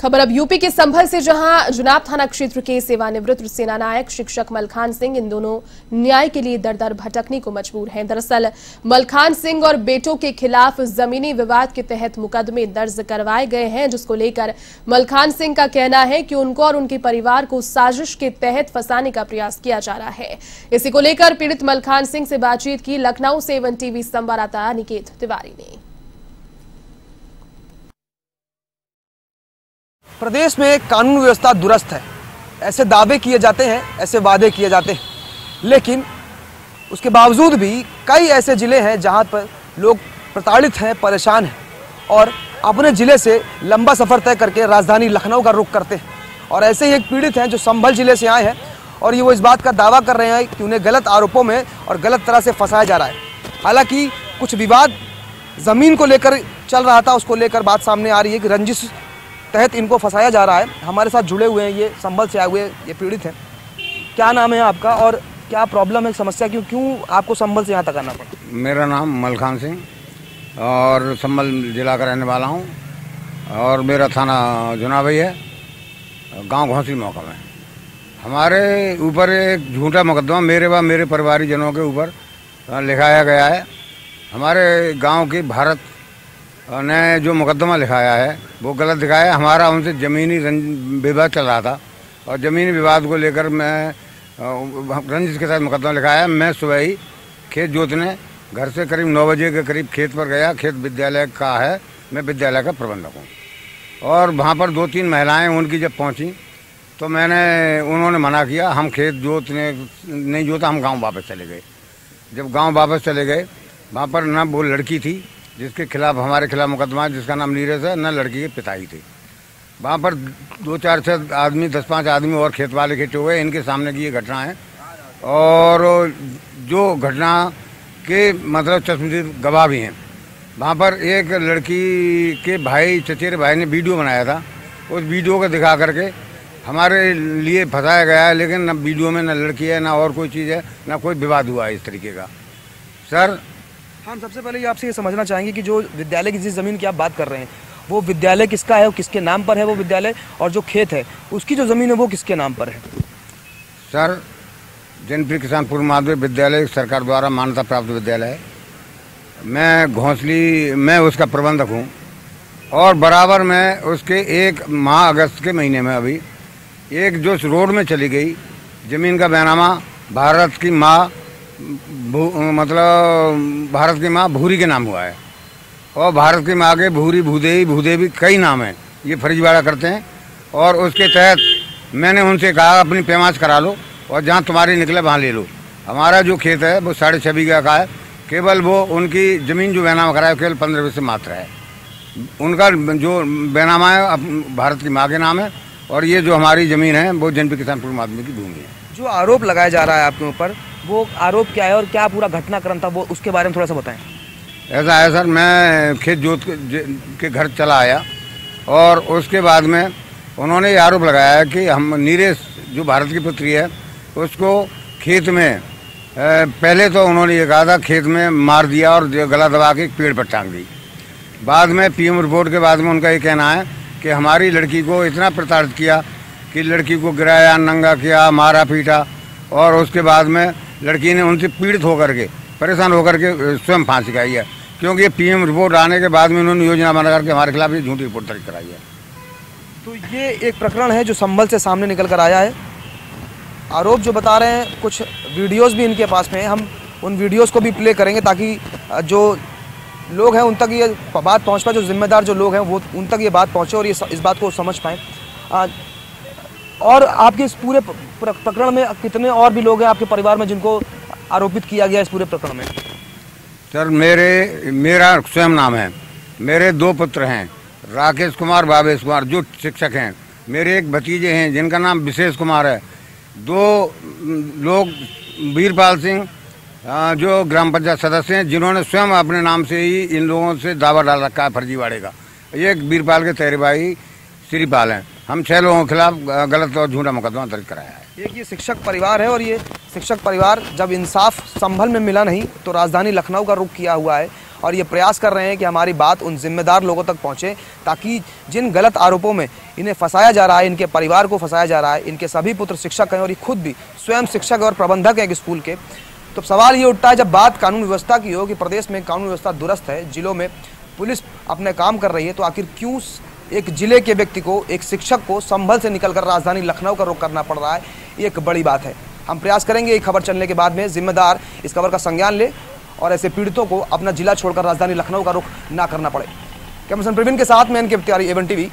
खबर अब यूपी के संभल से, जहाँ जुनाब थाना क्षेत्र के सेवानिवृत्त सेनानायक शिक्षक मलखान सिंह, इन दोनों न्याय के लिए दर दर भटकने को मजबूर हैं। दरअसल, मलखान सिंह और बेटों के खिलाफ जमीनी विवाद के तहत मुकदमे दर्ज करवाए गए हैं, जिसको लेकर मलखान सिंह का कहना है कि उनको और उनके परिवार को साजिश के तहत फंसाने का प्रयास किया जा रहा है। इसी को लेकर पीड़ित मलखान सिंह से बातचीत की लखनऊ से वन टीवी संवाददाता निकेत तिवारी ने। प्रदेश में कानून व्यवस्था दुरुस्त है। ऐसे दावे किए जाते हैं, ऐसे वादे किए जाते हैं। लेकिन उसके बावजूद भी कई ऐसे ज़िले हैं जहाँ पर लोग प्रताड़ित हैं, परेशान हैं और अपने ज़िले से लंबा सफ़र तय करके राजधानी लखनऊ का रुख करते हैं। और ऐसे ही एक पीड़ित हैं जो संभल ज़िले से आए हैं और ये वो इस बात का दावा कर रहे हैं कि उन्हें गलत आरोपों में और गलत तरह से फंसाया जा रहा है। हालाँकि कुछ विवाद ज़मीन को लेकर चल रहा था, उसको लेकर बात सामने आ रही है कि रंजिश तहत इनको फंसाया जा रहा है। हमारे साथ जुड़े हुए हैं, ये संभल से आए हुए, ये पीड़ित हैं। क्या नाम है आपका और क्या प्रॉब्लम है समस्या क्यों क्यों आपको संभल से यहाँ तक आना पड़ा? मेरा नाम मलखान सिंह और संभल जिला का रहने वाला हूँ और मेरा थाना जुनावई है। गाँव घोंसी मौका में। हमारे ऊपर एक झूठा मुकदमा मेरे व मेरे परिवारीजनों के ऊपर लिखाया गया है। हमारे गाँव की भारत ने जो मुकदमा लिखाया है, वो गलत दिखाया हमारा उनसे ज़मीनी विवाद चल रहा था। और ज़मीनी विवाद को लेकर मैं रंजित के साथ मुकदमा लिखाया। मैं सुबह ही खेत जोतने घर से करीब नौ बजे के करीब खेत पर गया। खेत विद्यालय का है। मैं विद्यालय का प्रबंधक हूँ। और वहाँ पर दो तीन महिलाएँ उनकी जब पहुँची तो मैंने, उन्होंने मना किया, हम खेत जोतने नहीं जोता, हम गाँव वापस चले गए। जब गाँव वापस चले गए, वहाँ पर ना वो लड़की थी जिसके खिलाफ, हमारे खिलाफ मुकदमा जिसका नाम नीरज है, न लड़की के पिता ही थे। वहाँ पर दो चार छः आदमी, दस पाँच आदमी और खेत वाले खेचे हुए इनके सामने की ये घटना है। और जो घटना के मतलब चश्मदीद गवाह भी हैं। वहाँ पर एक लड़की के भाई, चचेरे भाई ने वीडियो बनाया था। उस वीडियो को दिखा करके हमारे लिए फंसाया गया है, लेकिन न वीडियो में न लड़की है, ना और कोई चीज़ है, ना कोई विवाद हुआ है इस तरीके का। सर हम सबसे पहले आपसे ये समझना चाहेंगे कि जो विद्यालय की जिस ज़मीन की आप बात कर रहे हैं, वो विद्यालय किसका है किसके नाम पर है वो विद्यालय, और जो खेत है, उसकी जो ज़मीन है वो किसके नाम पर है? सर, जनप्रिय किसानपुर माध्यमिक विद्यालय सरकार द्वारा मान्यता प्राप्त विद्यालय है। मैं घोंसली, मैं उसका प्रबंधक हूँ, और बराबर मैं उसके एक माह अगस्त के महीने में अभी एक जो रोड में चली गई, ज़मीन का बैनामा भारत की माँ मतलब भारत की माँ भूरी के नाम हुआ है। और भारत की माँ के भूरी भूदेवी भूदेवी कई नाम हैं, ये फर्जीवाड़ा करते हैं। और उसके तहत मैंने उनसे कहा, अपनी पेमाश करा लो और जहाँ तुम्हारी निकले, वहाँ ले लो। हमारा जो खेत है, वो साढ़े छः बीघा का है। केवल वो, उनकी ज़मीन जो बैनामा कराए केवल पंद्रह से मात्र है। उनका जो बैनामा है भारत की माँ के नाम है। और ये जो हमारी ज़मीन है, वो जनपद किसानपुर माध्यमिक की भूमि है। जो आरोप लगाया जा रहा है आपके ऊपर, वो आरोप क्या है और क्या पूरा घटनाक्रम था, वो उसके बारे में थोड़ा सा बताएँ। ऐसा है सर, मैं खेत जोत के घर चला आया और उसके बाद में उन्होंने ये आरोप लगाया कि हम नीरेश, जो भारत की पुत्री है, उसको खेत में पहले तो उन्होंने ये कहा था, खेत में मार दिया और गला दबा के पेड़ पर टांग दी। बाद में पीएम रिपोर्ट के बाद में उनका ये कहना है कि हमारी लड़की को इतना प्रताड़ित किया कि लड़की को गिराया, नंगा किया, मारा, पीटा। और उसके बाद में लड़की ने उनसे पीड़ित होकर के, परेशान होकर के स्वयं फांसी खाई है। क्योंकि ये पीएम रिपोर्ट आने के बाद में उन्होंने योजना बना करके हमारे खिलाफ ये झूठी रिपोर्ट दर्ज कराई है। तो ये एक प्रकरण है जो संभल से सामने निकल कर आया है। आरोप जो बता रहे हैं, कुछ वीडियोस भी इनके पास में हम उन वीडियोस को भी प्ले करेंगे ताकि जो लोग हैं, उन तक ये बात पहुँच पाए, जो जिम्मेदार जो लोग हैं, वो उन तक ये बात पहुँचे और ये इस बात को समझ पाएँ। और आपके इस पूरे प्रकरण में कितने और भी लोग हैं आपके परिवार में जिनको आरोपित किया गया इस पूरे प्रकरण में? सर, मेरे, मेरा स्वयं नाम है। मेरे दो पुत्र हैं, राकेश कुमार, भावेश कुमार, जो शिक्षक हैं। मेरे एक भतीजे हैं, जिनका नाम विशेष कुमार है। दो लोग, वीरपाल सिंह जो ग्राम पंचायत सदस्य हैं, जिन्होंने स्वयं अपने नाम से ही इन लोगों से दावा डाल रखा है फर्जीवाड़े का। एक वीरपाल के तेरे भाई श्रीपाल हैं। हम छह लोगों के खिलाफ गलत और झूठा मुकदमा दर्ज कराया है। एक ये शिक्षक परिवार है और ये शिक्षक परिवार जब इंसाफ संभल में मिला नहीं तो राजधानी लखनऊ का रुख किया हुआ है और ये प्रयास कर रहे हैं कि हमारी बात उन जिम्मेदार लोगों तक पहुँचे ताकि जिन गलत आरोपों में इन्हें फंसाया जा रहा है, इनके परिवार को फंसाया जा रहा है, इनके सभी पुत्र शिक्षक हैं और ये खुद भी स्वयं शिक्षक और प्रबंधक हैं एक स्कूल के। तो सवाल ये उठता है, जब बात कानून व्यवस्था की हो कि प्रदेश में कानून व्यवस्था दुरुस्त है, जिलों में पुलिस अपने काम कर रही है तो आखिर क्यों एक ज़िले के व्यक्ति को, एक शिक्षक को संभल से निकलकर राजधानी लखनऊ का रुख करना पड़ रहा है, ये एक बड़ी बात है। हम प्रयास करेंगे ये खबर चलने के बाद में, जिम्मेदार इस खबर का संज्ञान ले और ऐसे पीड़ितों को अपना जिला छोड़कर राजधानी लखनऊ का रुख ना करना पड़े। कैमसन प्रवीण के साथ में एन के तिवारी एवन टीवी